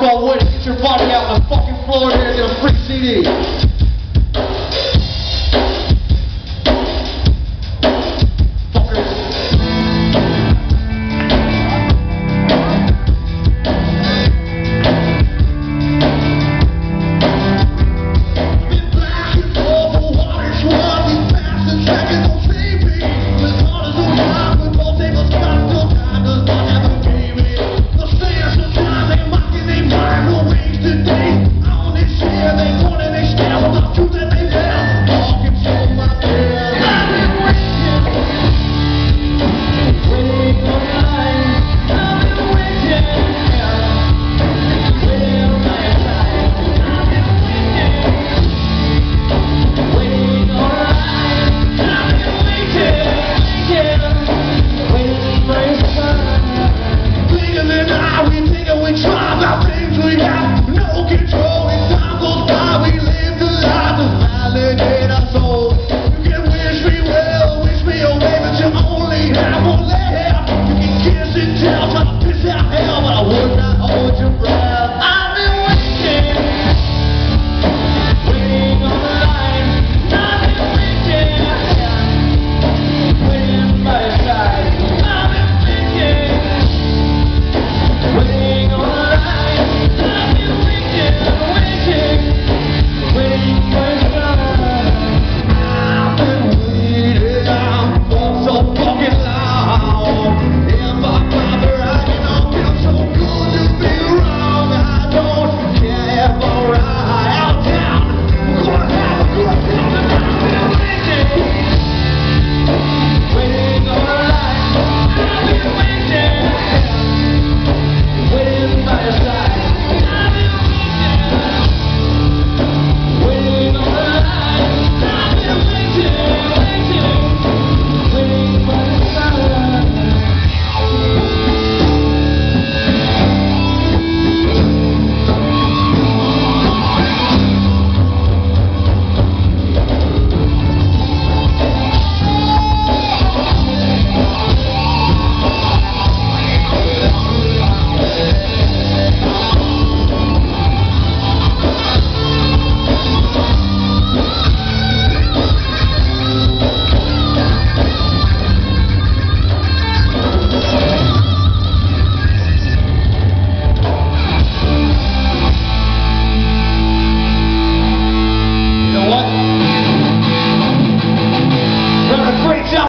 called Woody. Get your body out on the fucking floor here and get a free CD. Hell, but I would not hold your breath.